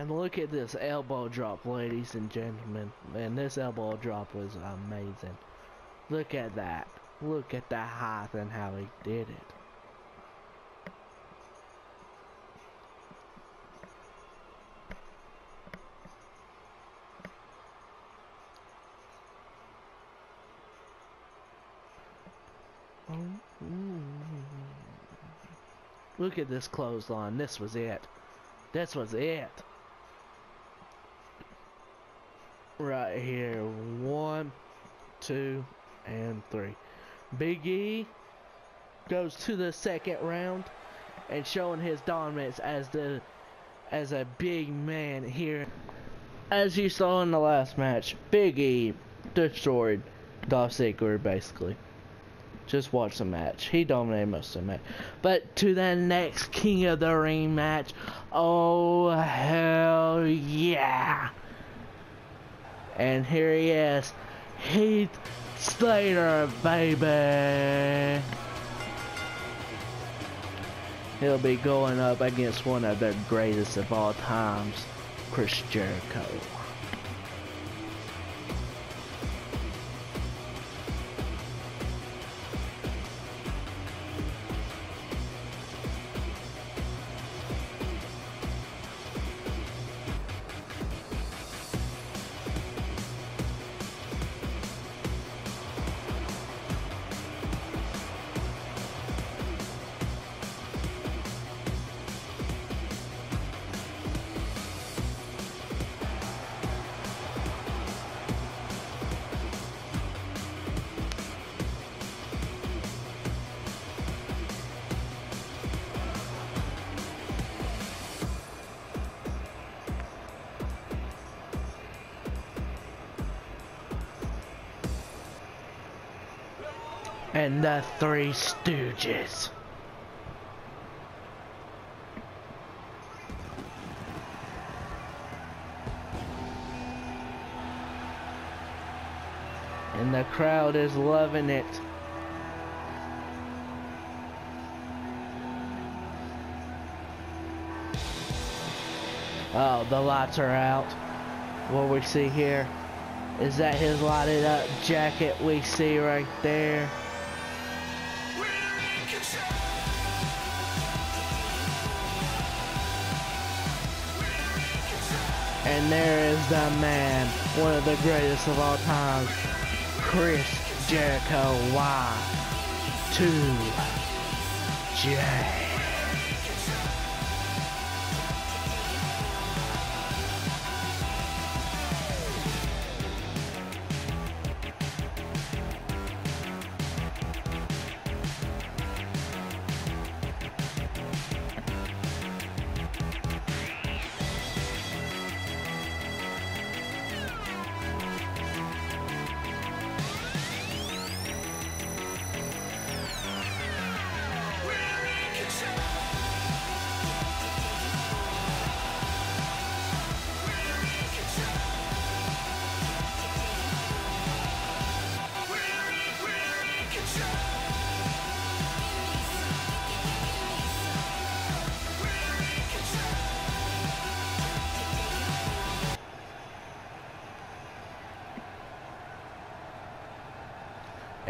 And look at this elbow drop, ladies and gentlemen. Man, this elbow drop was amazing. Look at that. Look at the height and how he did it. Look at this clothesline. This was it. This was it. Right here. One, two, and three. Big E goes to the second round and showing his dominance as the as a big man here. As you saw in the last match, Big E destroyed Dolph Ziggler basically. Just watch the match. He dominated most of the match. But to the next King of the Ring match. Oh, hell yeah. And here he is. Heath Slater, baby. He'll be going up against one of the greatest of all times, Chris Jericho. And the Three Stooges. And the crowd is loving it. Oh, the lights are out. What we see here is that his lighted up jacket we see right there. And there is the man, one of the greatest of all time, Chris Jericho Y2J.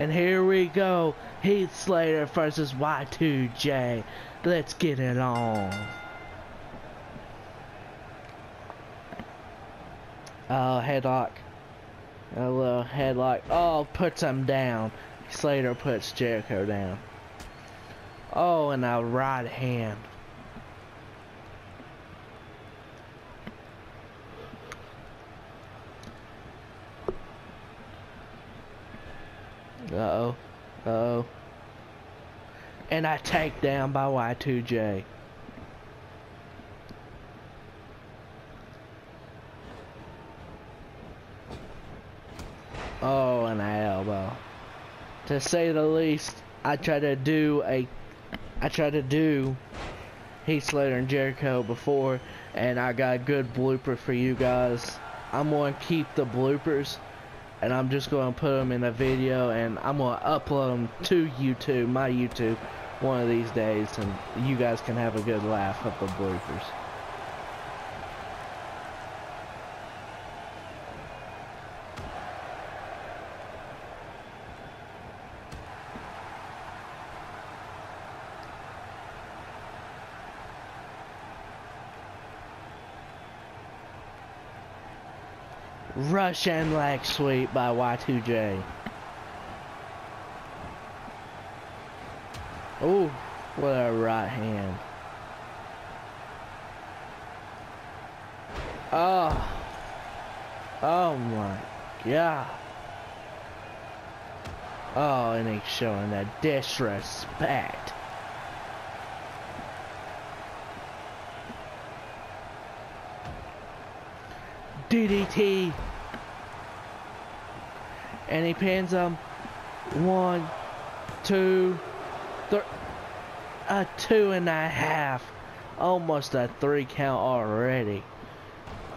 And here we go. Heath Slater versus Y2J. Let's get it on. Oh, headlock. A little headlock. Oh, puts him down. Slater puts Jericho down. Oh, and a right hand. Uh-oh. Uh-oh. And I take down by Y2J. Oh, an elbow. To say the least, I try to do a... I try to do Heath Slater and Jericho before, and I got a good blooper for you guys. I'm going to keep the bloopers and I'm just going to put them in a video and I'm going to upload them to YouTube, my YouTube, one of these days and you guys can have a good laugh at the bloopers. Russian leg sweep by Y2J. Oh, what a right hand. Oh. Oh my god. Oh, and he's showing that disrespect. DDT. And he pins him. One, two, three. A two and a half. Almost a three count already.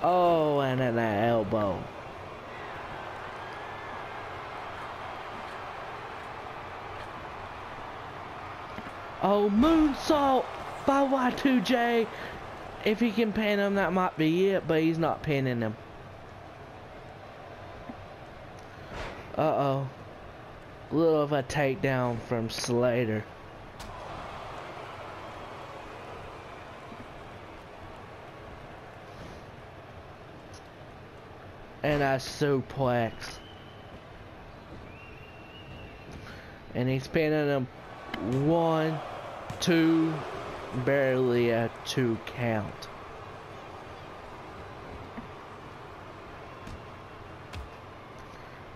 Oh, and an elbow. Oh, moonsault by Y2J. If he can pin him, that might be it, but he's not pinning him. Uh-oh. Little of a takedown from Slater. And a suplex. And he's pinning him one, two, barely a two count.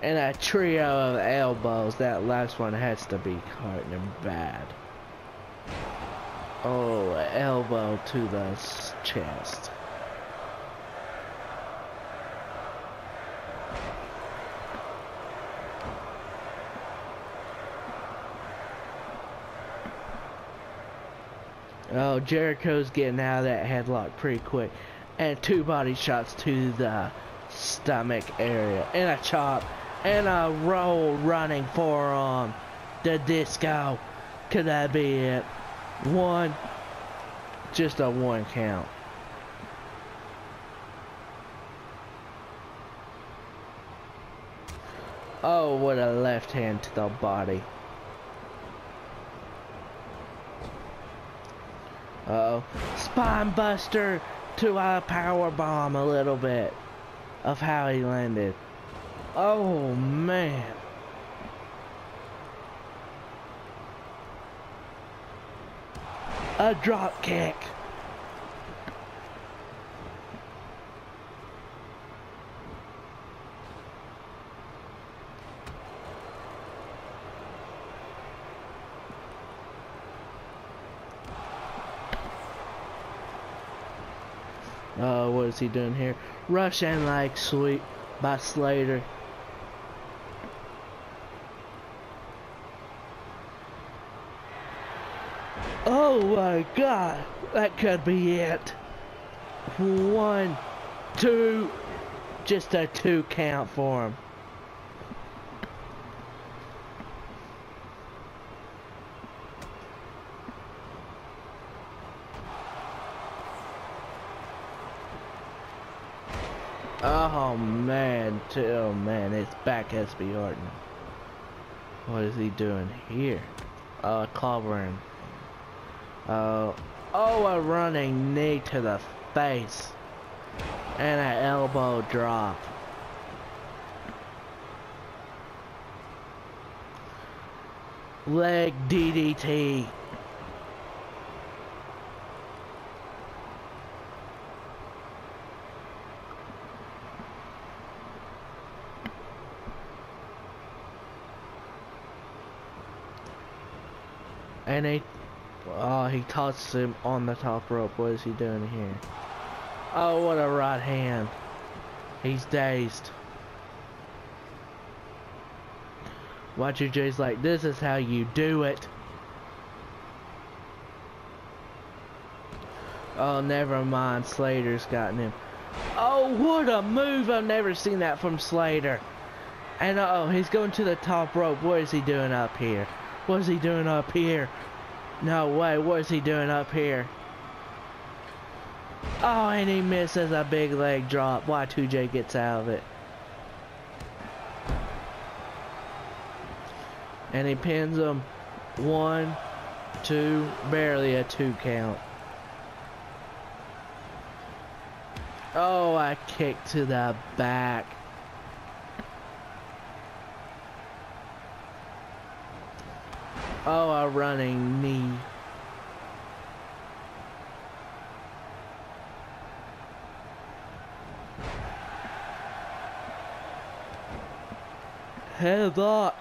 And a trio of elbows. That last one has to be hurting bad. Oh, elbow to the chest. Oh, Jericho's getting out of that headlock pretty quick. And two body shots to the stomach area. And a chop. And a roll running forearm. The disco. Could that be it? One. Just a one count. Oh, what a left hand to the body. Uh oh. Spine buster to a power bomb a little bit of how he landed. Oh man. A drop kick. Uh, what is he doing here? Russian leg sweep by Slater. Oh my god, that could be it. One, two, just a two count for him. Oh man, oh man, it's back SB Orton. What is he doing here? Uh, clobbering. Uh, oh, a running knee to the face. And an elbow drop. Leg DDT. And he, oh, he tosses him on the top rope. What is he doing here? Oh, what a right hand. He's dazed. Y2J's like, this is how you do it. Oh, never mind. Slater's gotten him. Oh, what a move. I've never seen that from Slater. And uh oh, he's going to the top rope. What is he doing up here? What is he doing up here? No way, what is he doing up here? Oh, and he misses a big leg drop. Y2J gets out of it. And he pins him. One, two, barely a two count. Oh, I kicked to the back. Oh, a running knee. Headlock.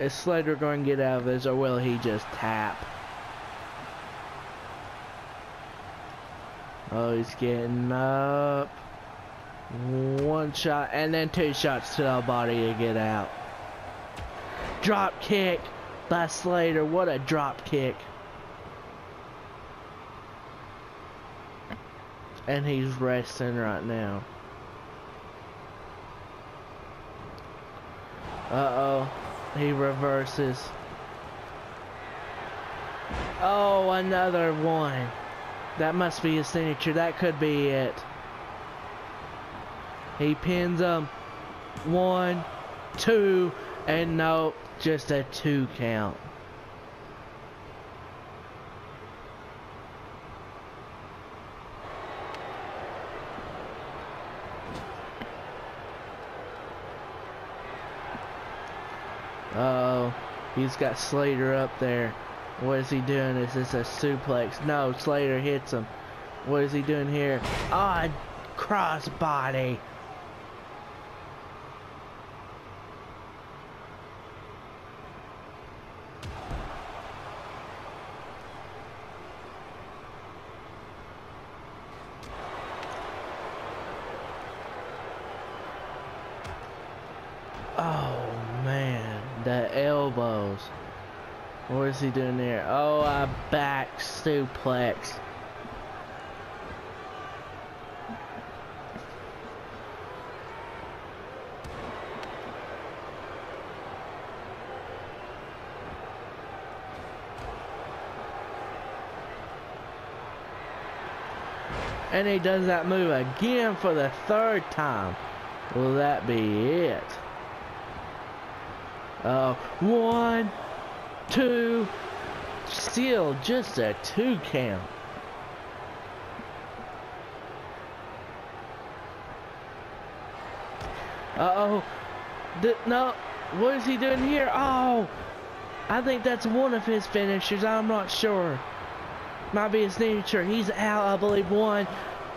Is Slater going to get out of this or will he just tap? Oh, he's getting up. One shot and then two shots to the body to get out. Drop kick by Slater. What a drop kick. And he's resting right now. Uh-oh. He reverses. Oh, another one. That must be his signature. That could be it. He pins him. One, two, and no, just a two count. Uh oh, he's got Slater up there. What is he doing? Is this a suplex? No, Slater hits him. What is he doing here? Ah, oh, crossbody. What is he doing there? Oh, a back suplex. And he does that move again for the third time. Will that be it? Uh, one, two, still just a two count. Uh-oh. No, what is he doing here? Oh, I think that's one of his finishers. I'm not sure. Might be his signature. He's out, I believe. One,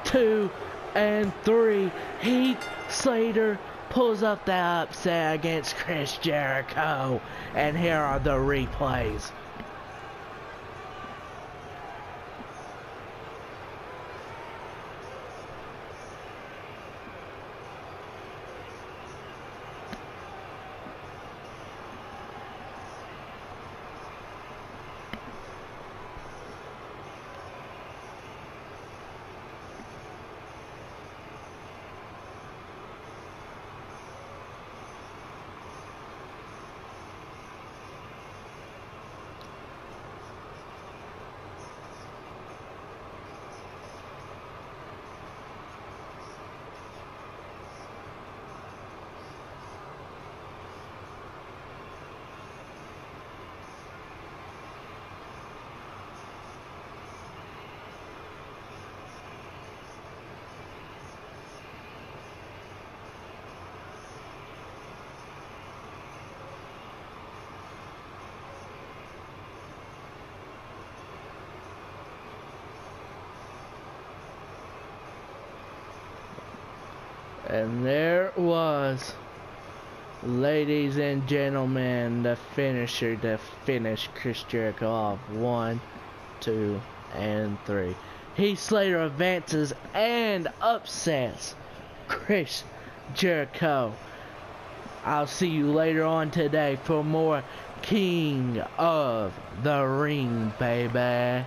two, and three. Heath Slater pulls up the upset against Chris Jericho. And here are the replays. And there it was. Ladies and gentlemen, the finisher to finish Chris Jericho off. One, two, and three. Heath Slater advances and upsets Chris Jericho. I'll see you later on today for more King of the Ring, baby.